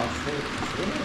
Wow.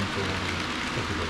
Thank you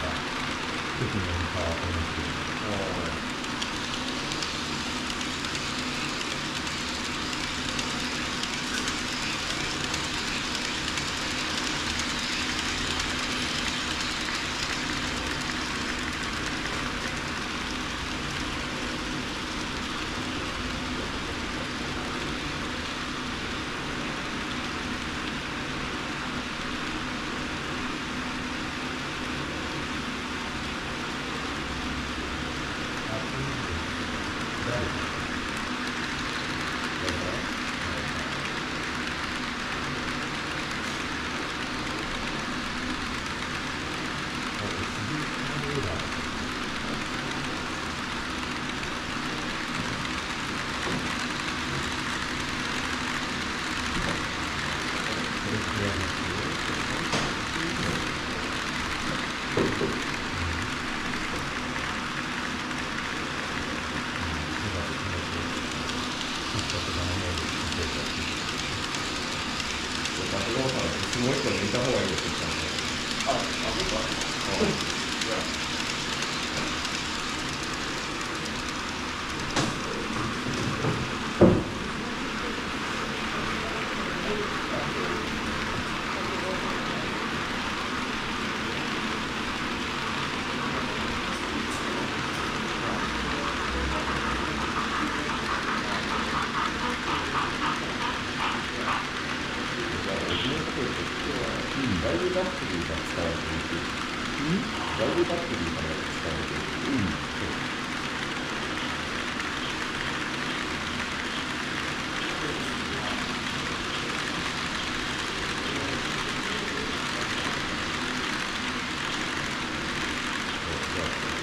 Yeah.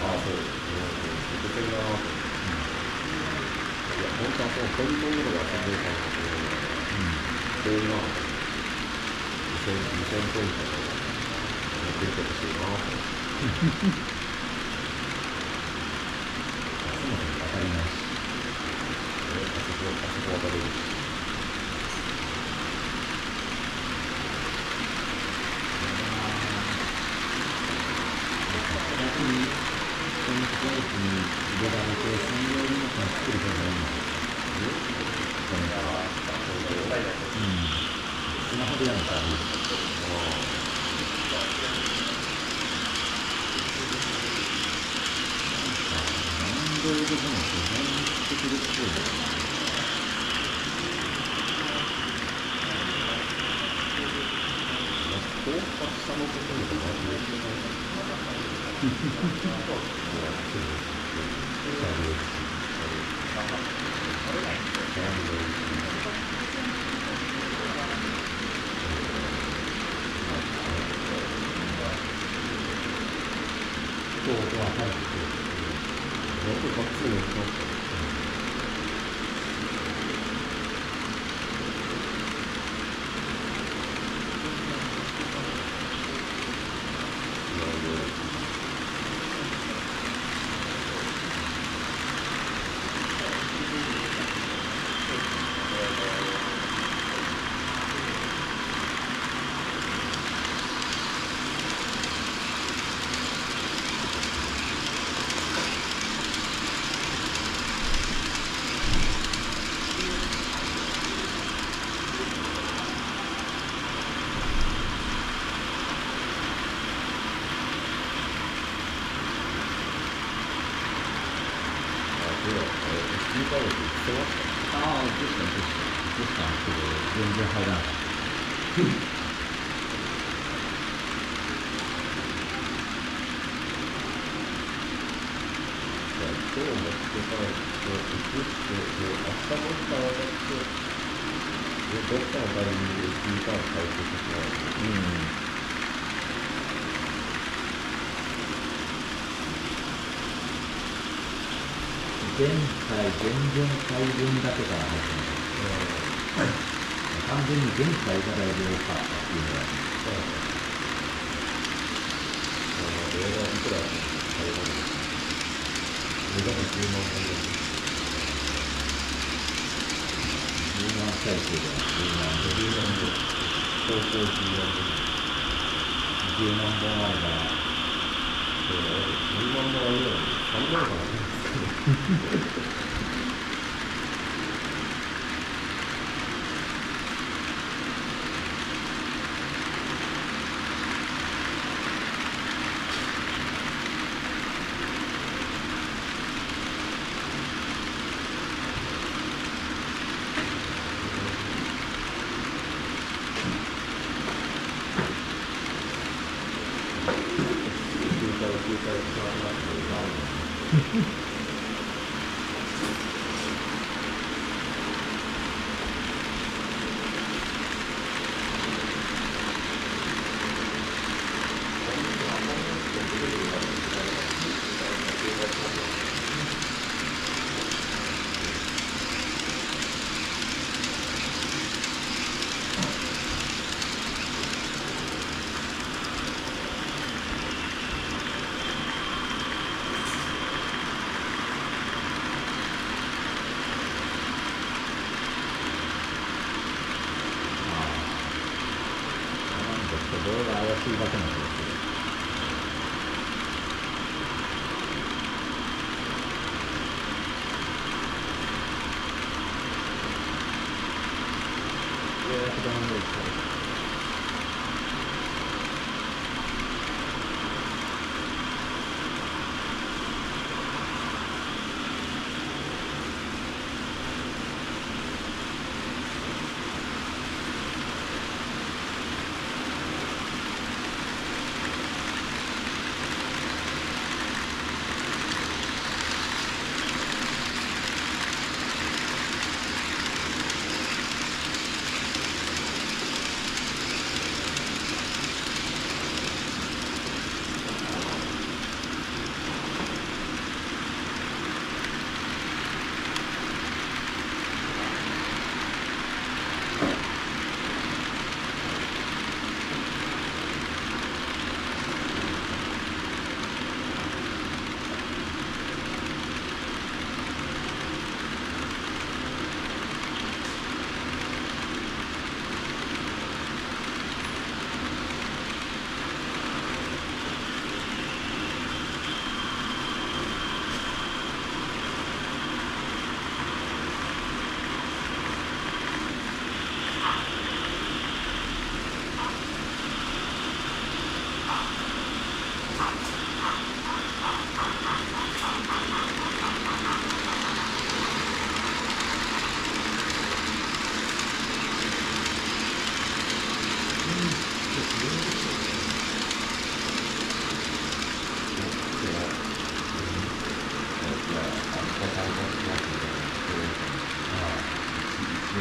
あそういけてるなといや本当はその恋のこが遊ん。るかなと思うのがそういうな2000ポイントとかやってみてほしいなと思って。そも当たり前し、あそこ、あそこ渡れるし。でやん。から運動でも自然的での。Thank you. 然回分だけから入ってます。完全に前回がだいぶ多かったっていうのは、映画いくら買い物映画も10万本ぐらい。10万再生で10万で、10万本。高校10万本。10万本あれば、10万本あるのに、3万かな。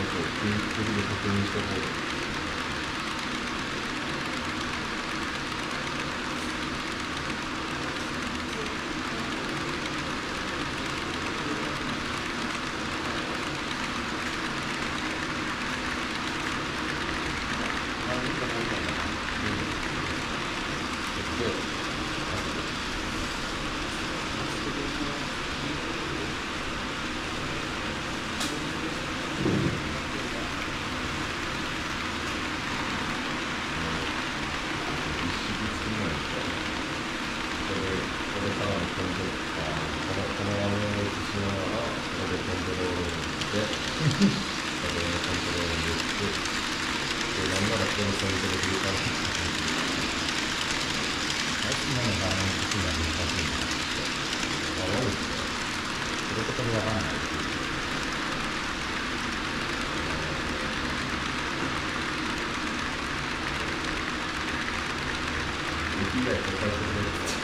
物を均一確認した方が以外公開してくれる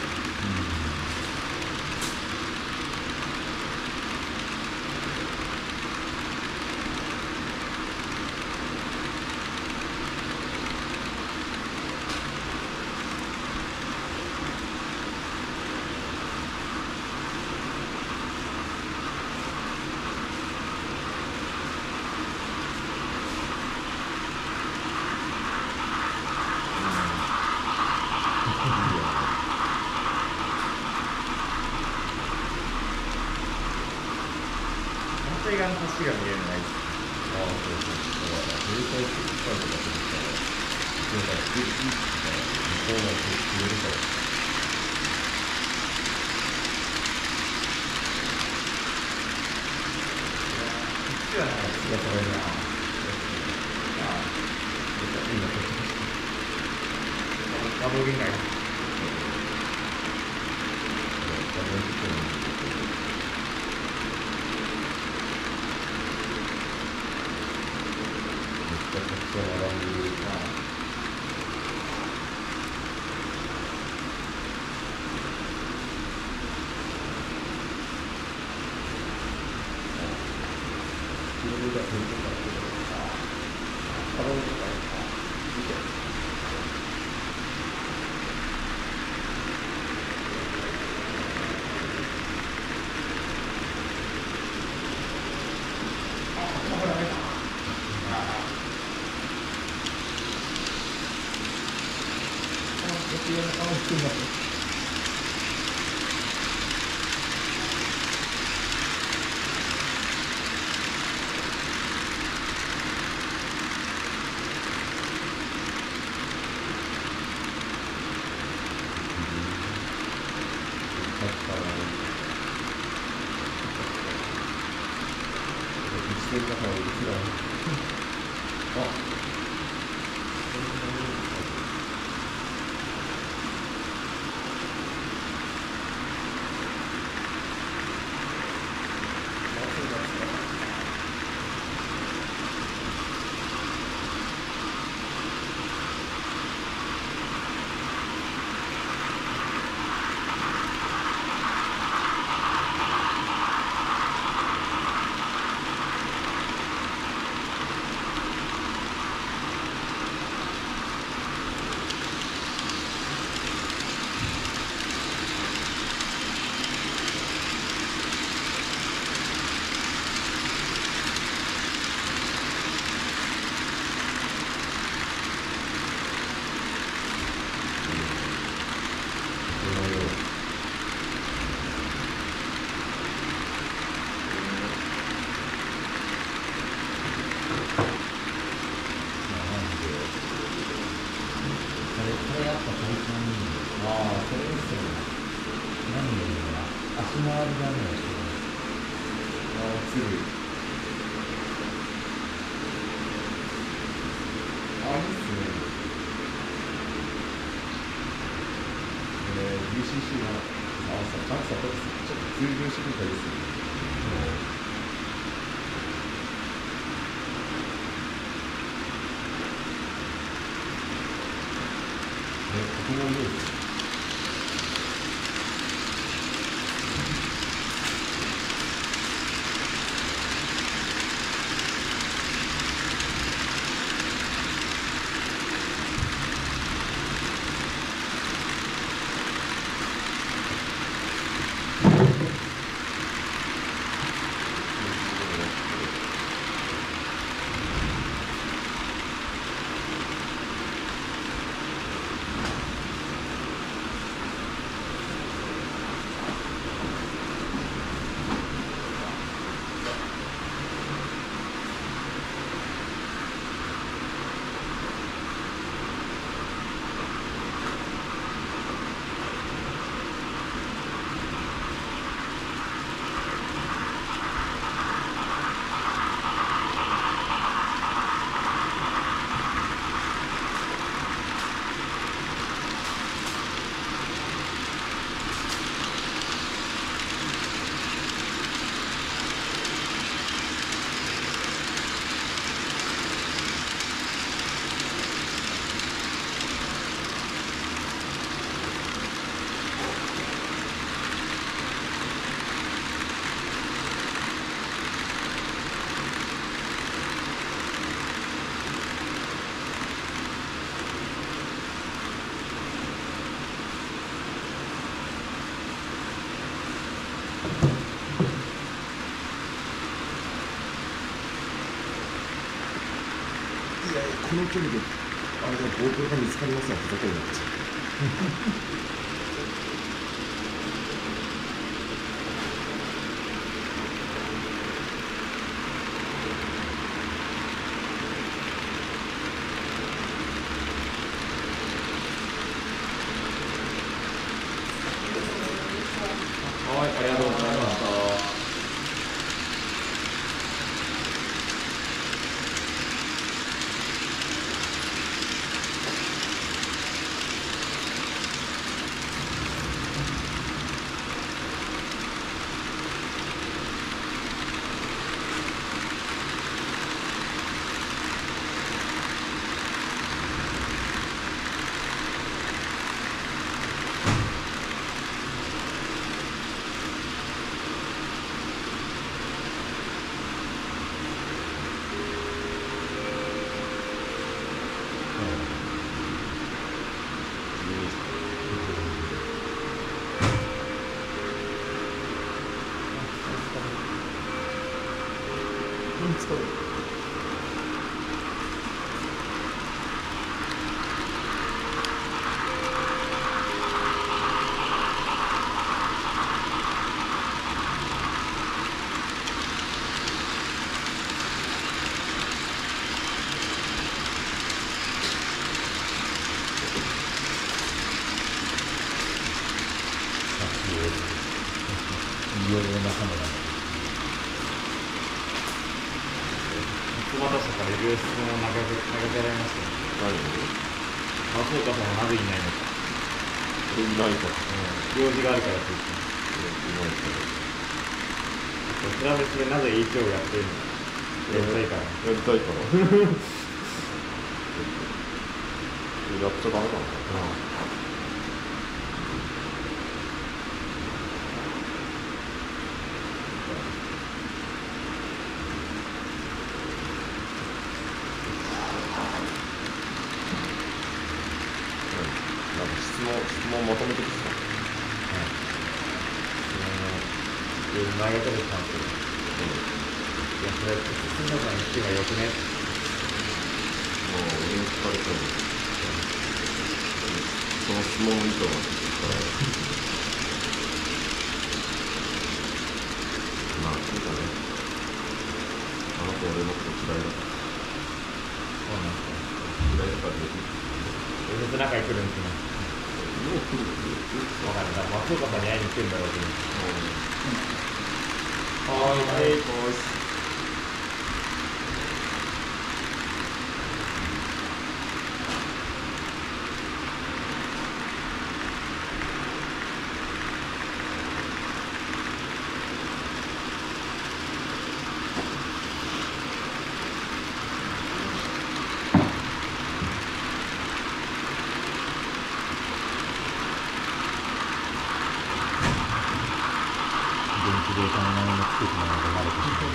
Amém. 足回りがねあ強い。あれですねえー、UCC の朝朝とちょっと追従してみたりする、うんここもね距離であれが GoPro が見つかりますわふざけになっちゃうはい、ありがとうございました。うん疲れるいよいよなカメラ熊田さんからいろいろ質問を投げ投げられましたよ。何松岡さんはなぜいないのか。いないか用事があるからといって。いないかプラネスでなぜ H をやってるのか。やりたいから。やりたいからやっちゃダメかなんか質問質問まとめてきてたいろいろ投げてる感じで。いや、それ、質問さんに聞けばよくね。に聞かれてもその質問の意図がまあそうだねあの子俺のこと嫌いだかそうなんですら嫌いだからできるよ。全然仲良くるんですね。もう来るわかる。だから松岡さんに会いに来てるんだろうけど。ははいはい電気データの名前のつけてもらうと慣れてしまう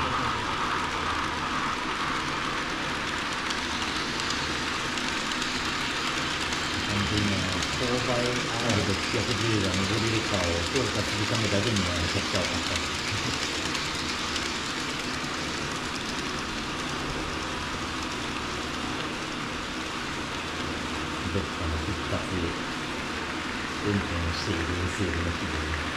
完全にあの勾配ある610が上りるかを評価するためだけにあのシャッターを買ったどっかの復活運転をしている SL の気分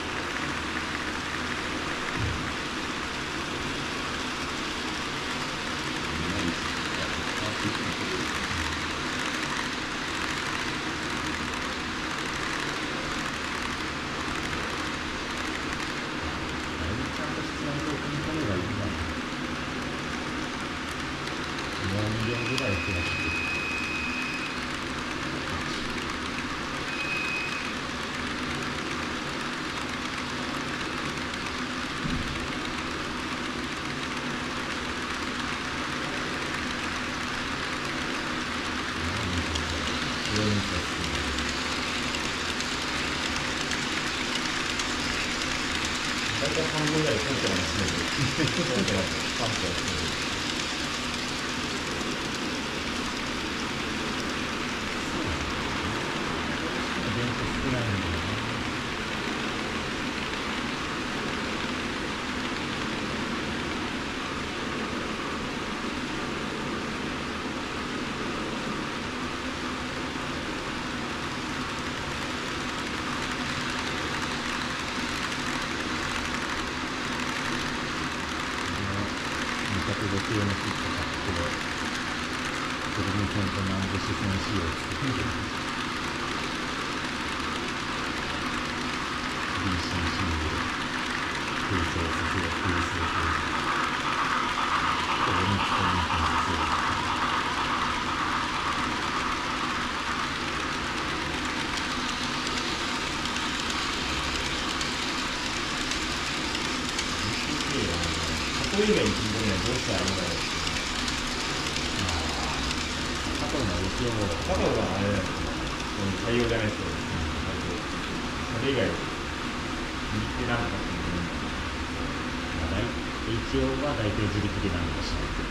あれにちゃんと質問と組み込めばいいんだもう2秒ぐらい増やして上に立つ大体半分ぐらいコンテナに詰めて、コンテナとパンプを詰めて。電気少ないんだよね。木系のキット買ってグリム線と南部視線仕様を作って BCC で空想させよ空想空想これに使いにさせよ箱以外に自分にはどうしてあるんだろう過去の一応加藤があれだよ採用じゃないですけどそれ以外右手なんとかっていうのまあ一応は大体自力で何とかしないと。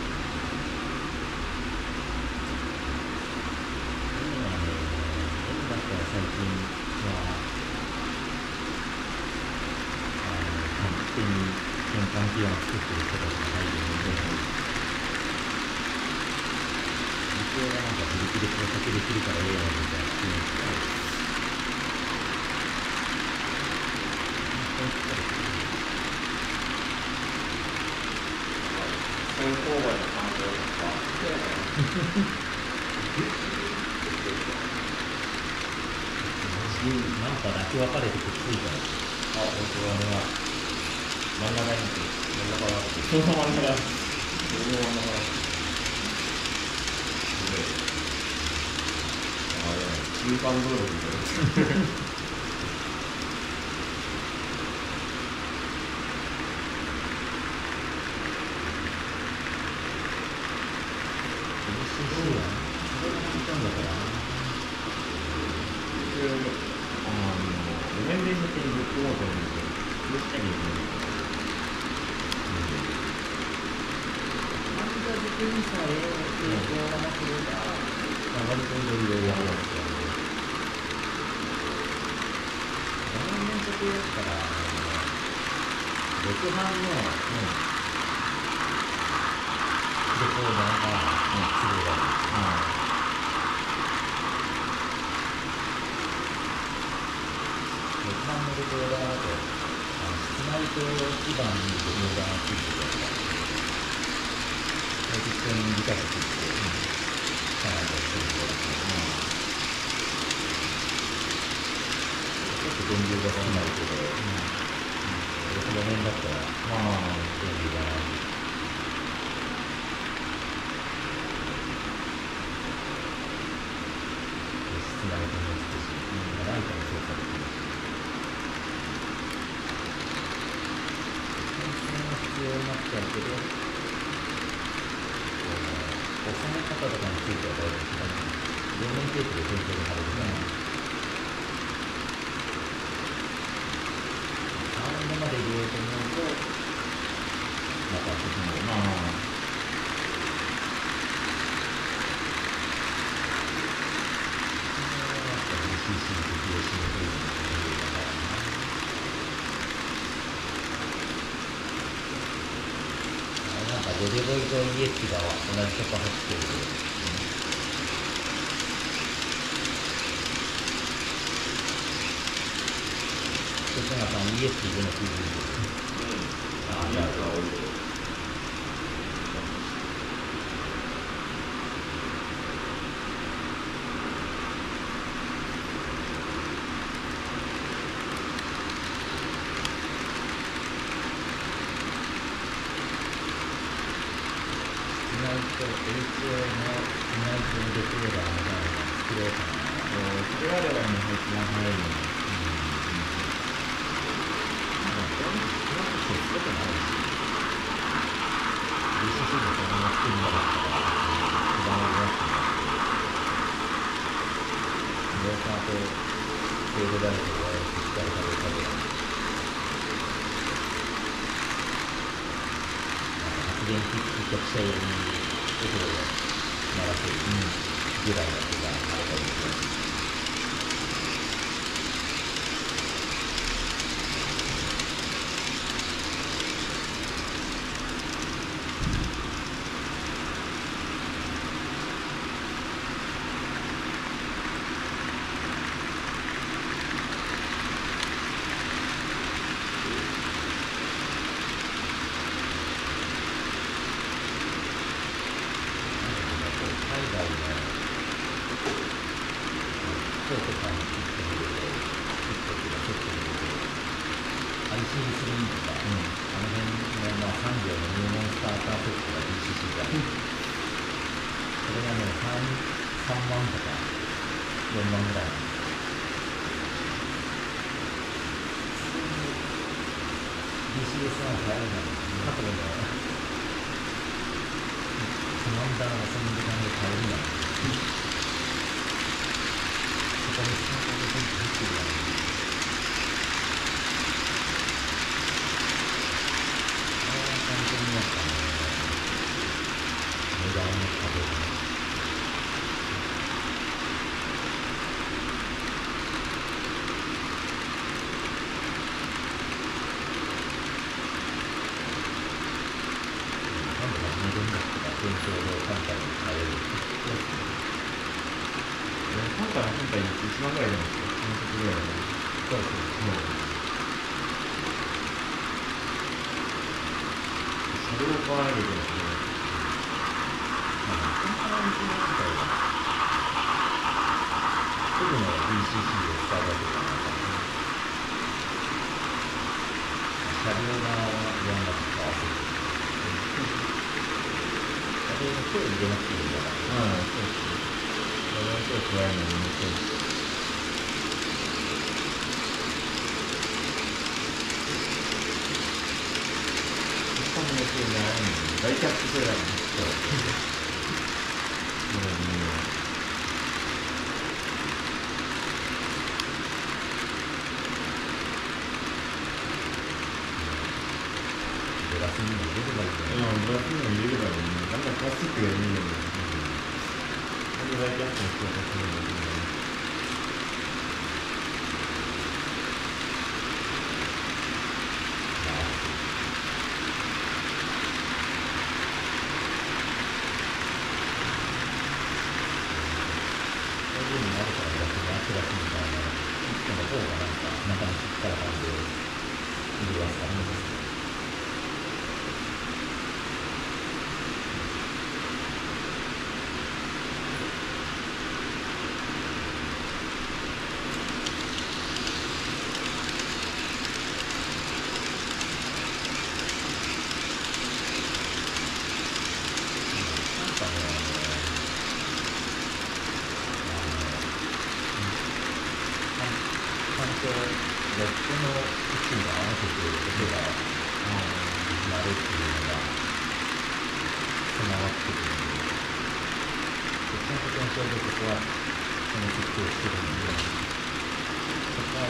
今ね、円だったら最近は、あの、勝手に転換機を作ってる人たちが入るので、一応はなんか自力で工作できるからええやんみたいな雰囲気がある。先行外の環境とかなんかだけ分かれてくっついたら、あ本当だね真ん 中に真ん中だその真ん中だその真ん中だあれ中間道路みたいなあの路面電車ってブックモートにどうしたらいいの漫画好きにさえ影響がなければ、まあ、割といろいろやるんですよね。画面連続やったら、あの、録版の、レコーダーが、都合があるんですよ。録版のレコーダーだと、あの室内と基板にレコーダーがついてるやつが適当に理解していって、かなりするようちょっと電流が少ないけど、うん、路面だったら、まあ、電流がない。室内でも少し、ライトも操作できるし。点線が必要になっちゃうけど、収め方とかについては大丈夫ですかね。両面テープで全体に貼れるから、3度まで入れようと思うと、また進んで、まあ、なんかデデボイとイエスが同じとこ走ってる徳永さん ES での TV あちょうど今になれる今回は今回一万ぐらい出ますよ3足ぐらい出まそうそうそうそれを加えるとですね。すぐの BCC を使うわけじゃない。か車両側は4月と合わせてそれ声入れなくていいん。だから。うん、そうですねえるのも面いし。大キャップぐらいのね。 찍기가 있는 거예 요. 한번 할 게.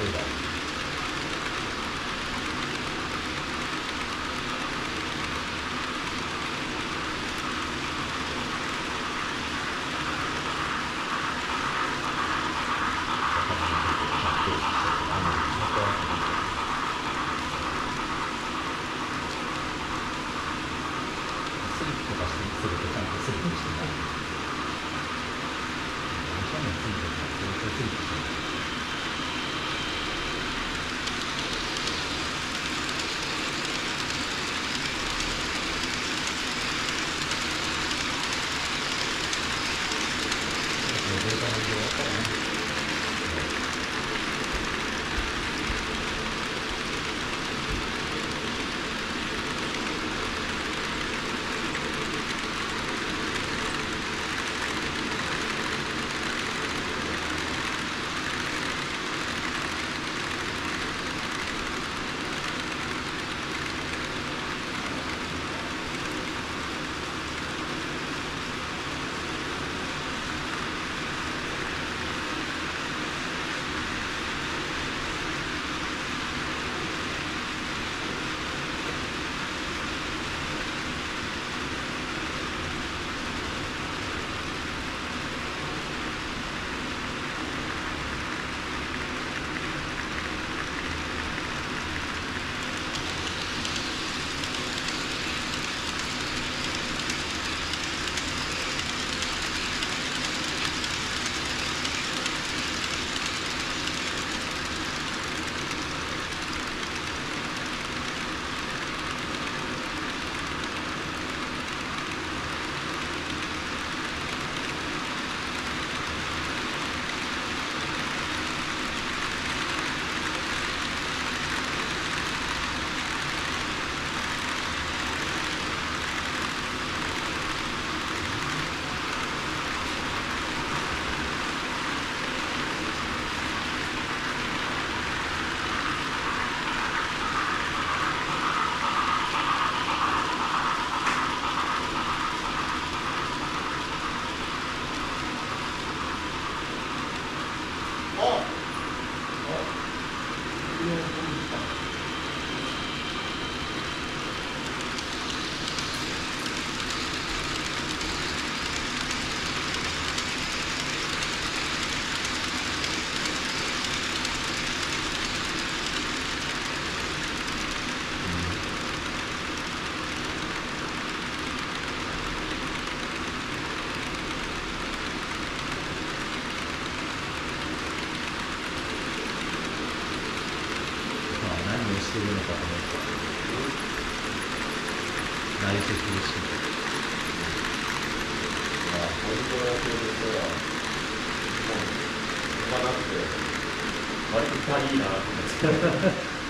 everybody.